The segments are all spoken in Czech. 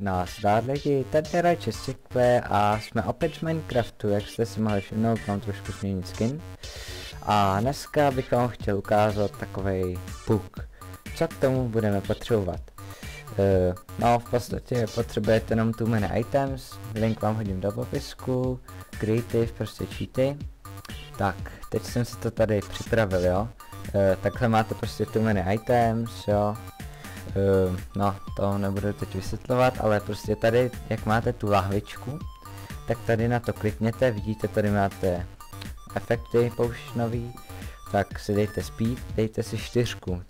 Nazdar lidi, tady je Rajče Sikve a jsme opět z Minecraftu, jak jste si mohli všimnout, mám trošku změnit skin. A dneska bych vám chtěl ukázat takový puk, co k tomu budeme potřebovat. Uh, no v podstatě potřebujete jenom tu many items, link vám hodím do popisku, creative, prostě cheaty. Tak, teď jsem si to tady připravil, jo. Uh, takhle máte prostě tu many items, jo, no, to nebudu teď vysvětlovat, ale prostě tady, jak máte tu lahvičku, tak tady na to klikněte, vidíte, tady máte efekty poušnový, tak si dejte speed, dejte si čtyřku,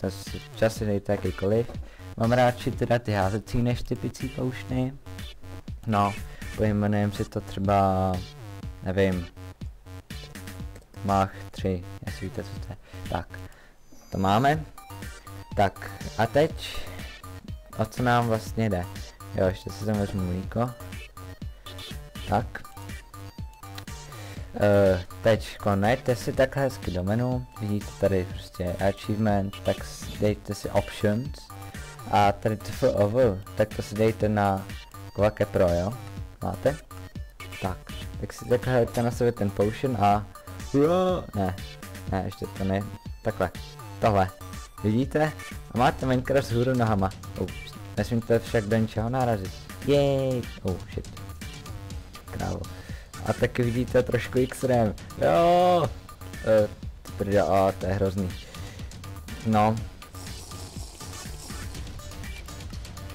to si dejte jakýkoliv. Mám radši teda ty házecí než typicí poušny. No, pojmenujeme si to třeba, nevím, Mach 3, jestli víte, co to je. Tak, to máme. Tak, a teď o co nám vlastně jde. Jo, ještě si tam vezmu mlíko. Tak. Uh, teď najďte si takhle hezky do menu, vidíte tady prostě achievement, tak dejte si options a tady to over, tak to si dejte na Quake Pro, jo? Máte? Tak, tak si takhle dejte na sebe ten potion a ne, ne, ještě to ne, takhle, tohle, vidíte? A máte Minecraft hůru nohama. Oh, nesmíte však do ničeho narazit. Jej! Oh, shit. Krávo. A taky vidíte trošku extrém. Jo! E, prdě, a to je hrozný. No.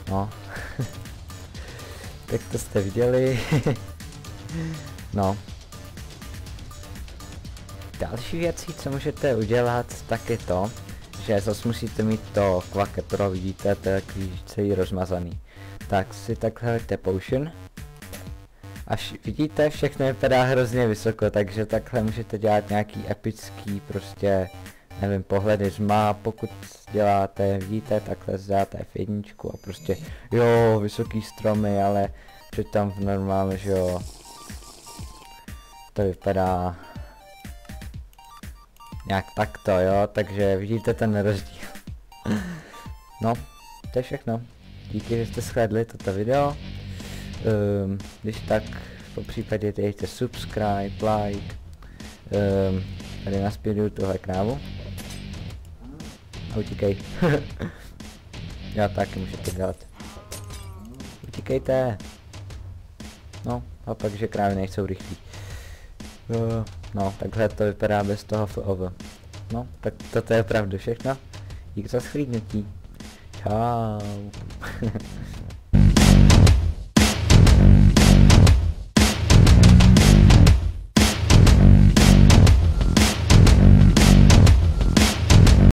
No. tak to jste viděli. no. Další věcí, co můžete udělat, tak je to, že zase musíte mít to kvake pro, vidíte, to je takový celý rozmazaný. Tak si takhle potion. Až vidíte, všechno vypadá hrozně vysoko, takže takhle můžete dělat nějaký epický prostě, nevím, pohledy z má, pokud děláte, vidíte, takhle zdáte F1 a prostě, jo, vysoký stromy, ale přitom v normálu, že jo, to vypadá Nějak takto, jo, takže vidíte ten rozdíl. no, to je všechno. Díky, že jste shledli toto video. Um, když tak, po případě dejte subscribe, like. Um, tady naspěduju tuhle krávu. A utíkej. Já taky můžete dělat. Utíkejte. No, a pak, že krávy nejsou rychlí. Uh, no, takhle to vypadá bez toho FOV. No, tak toto je pravda všechno. Díky za schlídnutí. Čau.